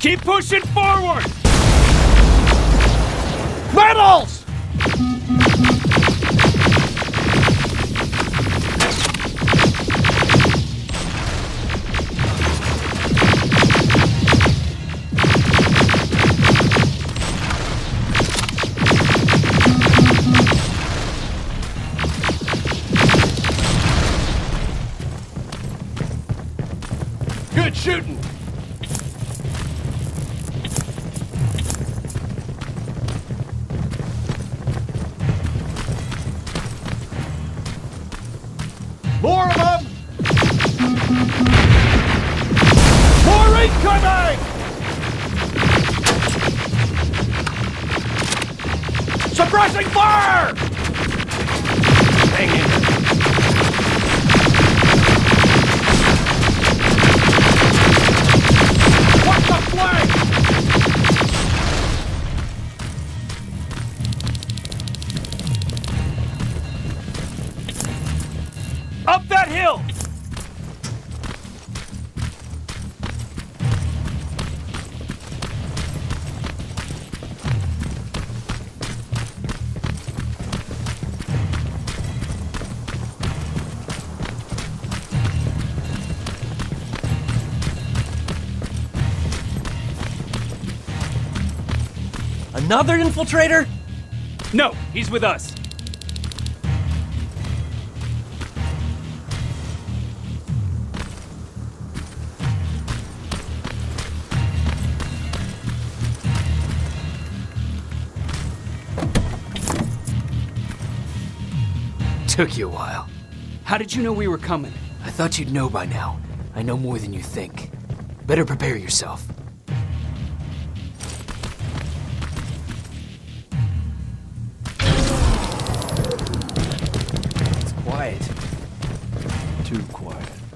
Keep pushing forward! Metals! Good shooting. More of them! More incoming! Suppressing fire! Another infiltrator? No, he's with us. Took you a while. How did you know we were coming? I thought you'd know by now. I know more than you think. Better prepare yourself. Quiet. Too quiet.